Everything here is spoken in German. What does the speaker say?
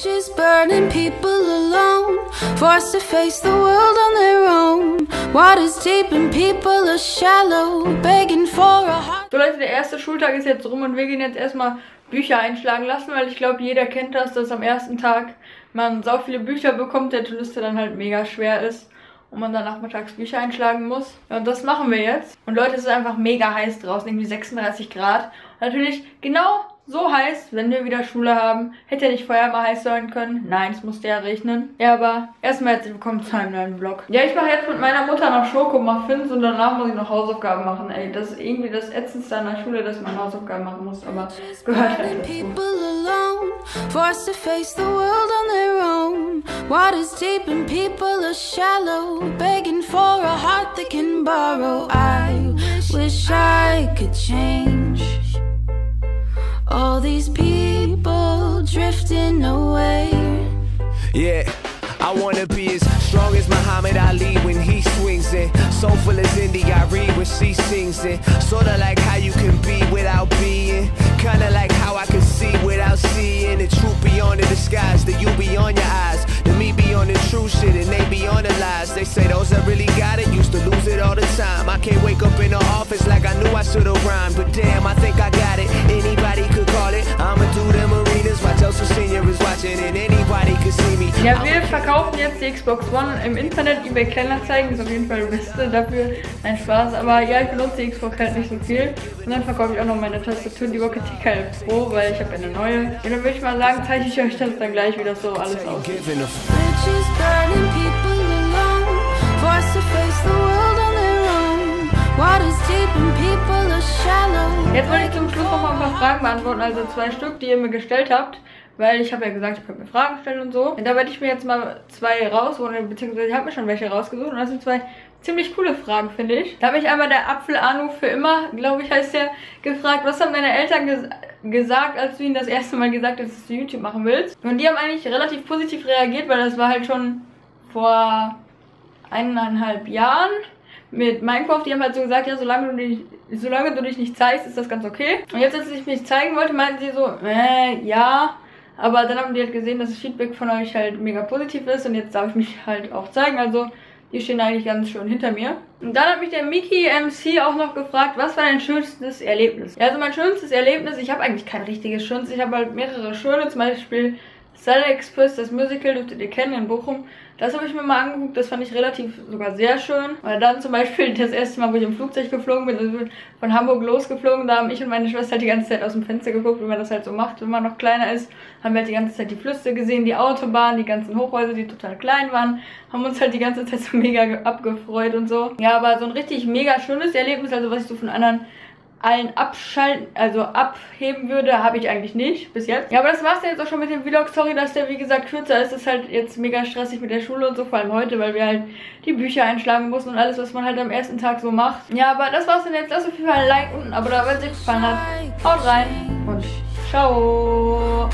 Bridges burning, people alone, forced to face the world on their own. Water's deep and people are shallow, begging for a heart. So Leute, der erste Schultag ist jetzt rum und wir gehen jetzt erstmal Bücher einschlagen lassen, weil ich glaube, jeder kennt das, dass am ersten Tag man so viele Bücher bekommt, der Liste dann halt mega schwer ist und man dann nachmittags Bücher einschlagen muss. Ja, und das machen wir jetzt. Und Leute, es ist einfach mega heiß draußen, irgendwie 36 Grad. Natürlich genau so heiß, wenn wir wieder Schule haben. Hätte ja nicht vorher mal heiß sein können. Nein, es musste ja regnen. Ja, aber erstmal herzlich willkommen zu einem neuen Vlog. Ja, ich mache jetzt mit meiner Mutter noch Schokomuffins und danach muss ich noch Hausaufgaben machen. Ey, das ist irgendwie das Ätzendste an der Schule, dass man Hausaufgaben machen muss. Aber gehört halt dazu. I wish I could change all these people drifting away. Yeah, I wanna be as strong as Muhammad Ali when he swings it. Soulful as Indy I Reed when she sings it. Sorta like how you can be without being. Kinda like how I can see without seeing. The truth beyond the disguise, the you beyond your eyes. The me beyond the true shit and they beyond the lies. They say those that really got it used to lose it all the time. I can't wake up in the office like I knew I should've rhymed. But damn, Ja, wir verkaufen jetzt die Xbox One im Internet, eBay Kleinanzeigen, ist auf jeden Fall das Beste dafür. Ein Spaß, aber ja, ich benutze die Xbox halt nicht so viel. Und dann verkaufe ich auch noch meine Tastatur, die Rocket TKL Pro, weil ich habe eine neue. Und dann würde ich mal sagen, zeige ich euch das dann gleich, wie das so alles aussieht. Jetzt wollte ich zum Schluss noch mal ein paar Fragen beantworten, also zwei Stück, die ihr mir gestellt habt. Weil ich habe ja gesagt, ihr könnt mir Fragen stellen und so. Und da werde ich mir jetzt mal zwei rausholen, beziehungsweise ich habe mir schon welche rausgesucht. Und das sind zwei ziemlich coole Fragen, finde ich. Da habe ich einmal der Apfel Anu für immer, glaube ich, heißt der, gefragt, was haben deine Eltern ges gesagt, als du ihnen das erste Mal gesagt hast, dass du YouTube machen willst? Und die haben eigentlich relativ positiv reagiert, weil das war halt schon vor eineinhalb Jahren mit Minecraft, die haben halt so gesagt, ja, solange du, dich, solange du dich nicht zeigst, ist das ganz okay. Und jetzt, als ich mich zeigen wollte, meinten sie so, äh, ja. Aber dann haben die halt gesehen, dass das Feedback von euch halt mega positiv ist und jetzt darf ich mich halt auch zeigen. Also, die stehen eigentlich ganz schön hinter mir. Und dann hat mich der Mickey MC auch noch gefragt, was war dein schönstes Erlebnis? Ja, also mein schönstes Erlebnis, ich habe eigentlich kein richtiges schönstes, ich habe halt mehrere schöne, zum Beispiel Starlight Express, das Musical dürftet ihr kennen in Bochum. Das habe ich mir mal angeguckt, das fand ich relativ sogar sehr schön. Oder dann zum Beispiel das erste Mal, wo ich im Flugzeug geflogen bin, also von Hamburg losgeflogen, da haben ich und meine Schwester halt die ganze Zeit aus dem Fenster geguckt, wie man das halt so macht, wenn man noch kleiner ist. Haben wir halt die ganze Zeit die Flüsse gesehen, die Autobahn, die ganzen Hochhäuser, die total klein waren. Haben uns halt die ganze Zeit so mega ge- abgefreut und so. Ja, aber so ein richtig mega schönes Erlebnis, also was ich so von anderen allen abschalten, also abheben würde, habe ich eigentlich nicht bis jetzt. Ja, aber das war's dann jetzt auch schon mit dem Vlog. Sorry, dass der wie gesagt kürzer ist. Es ist halt jetzt mega stressig mit der Schule und so, vor allem heute, weil wir halt die Bücher einschlagen mussten und alles, was man halt am ersten Tag so macht. Ja, aber das war's dann jetzt. Lasst auf jeden Fall ein Like unten, aber da, wenn es euch gefallen hat, haut rein und ciao.